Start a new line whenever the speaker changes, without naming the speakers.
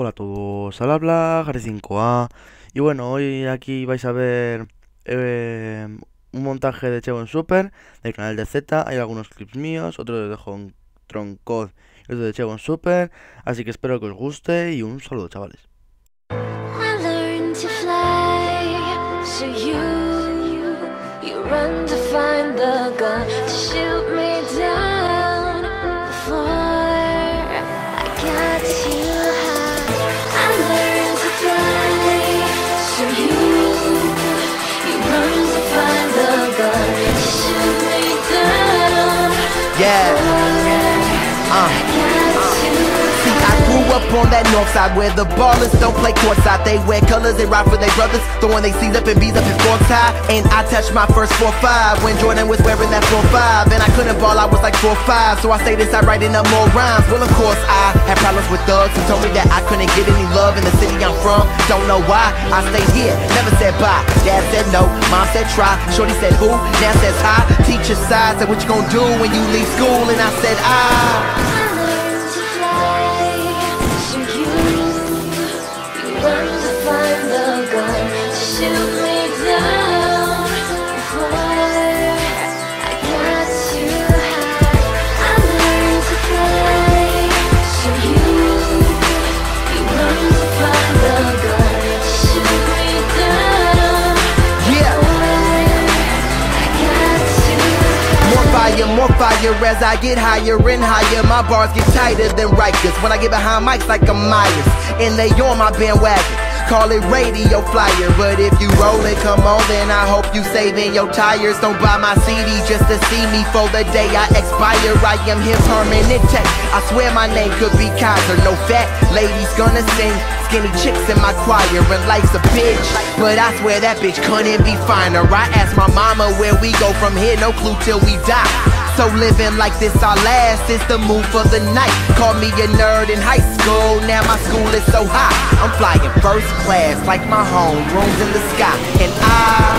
Hola a todos, al habla Gare5A y bueno, hoy aquí vais a ver eh, un montaje de Chevon Super del canal de Z, hay algunos clips míos, otros de Hong Tron Code y otro de Chevon Super, así que espero que os guste y un saludo chavales.
I
Yeah, uh. See, I grew up on that north side where the ballers don't play courtside. They wear colors, they ride for their brothers, throwing they C's up and B's up in forks high. And I touched my first 4-5 when Jordan was wearing that 4-5. And I couldn't ball, I was like 4-5. So I say this, I writing up more rhymes. Well, of course, I had problems with thugs who told me that I couldn't get any love from. Don't know why, I stayed here, never said bye. Dad said no, mom said try. Shorty said who, now says hi. Teacher side said what you gonna do when you leave school. And I said I. fire, more fire as I get higher and higher. My bars get tighter than Rikers when I get behind mics like a Myers. And they on my bandwagon. Call it radio flyer, but if you roll it, come on, then I hope you saving your tires. Don't buy my CD just to see me for the day I expire. I am here permanent tech. I swear my name could be Kaiser. No fat ladies gonna sing. Skinny chicks in my choir, and life's a bitch. But I swear that bitch couldn't be finer. I asked my mama where we go from here, no clue till we die. So living like this our last is the move for the night. Call me a nerd in high school, now my school is so high. I'm flying first class like my home, rooms in the sky. And I